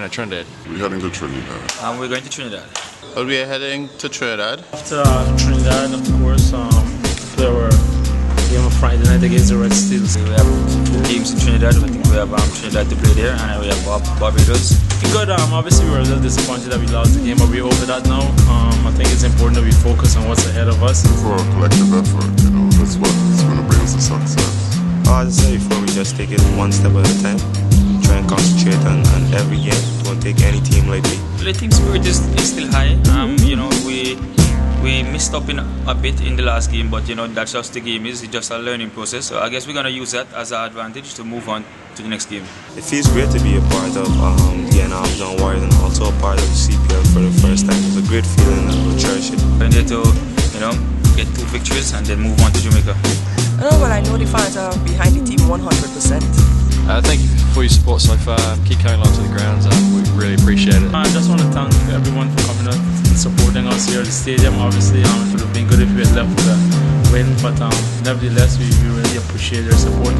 going to Trinidad. We're heading to Trinidad. And we're going to Trinidad. Well, we are heading to Trinidad. After uh, Trinidad, of course, um, there were game of Friday night against the Red Steels. We have two games in Trinidad. I think we have um, Trinidad to play there, and we have Bob, Barbados. Good. Um, obviously, we were a little disappointed that we lost the game, but we're over that now. Um, I think it's important that we focus on what's ahead of us. For a collective effort, you know, that's what's going to bring us to success. As I said before, we just take it one step at a time. Any team lightly. The team spirit is, is still high. Um, you know, we we missed up in a bit in the last game, but you know that's just the game is. It's just a learning process. So I guess we're gonna use that as an advantage to move on to the next game. It feels great to be a part of um, the Amazon Warriors and also a part of the CPL for the first time. It's a great feeling and we'll cherish it. And there to, you know, get two victories and then move on to Jamaica. I know, well, I know the fans are behind the team 100%. Uh, thank you for your support so far. Keep coming along to the grounds. Um, we really appreciate it. I just want to thank everyone for coming out and supporting us here at the stadium. Obviously, um, it would have been good if we had left with a win, but um, nevertheless, we, we really appreciate your support.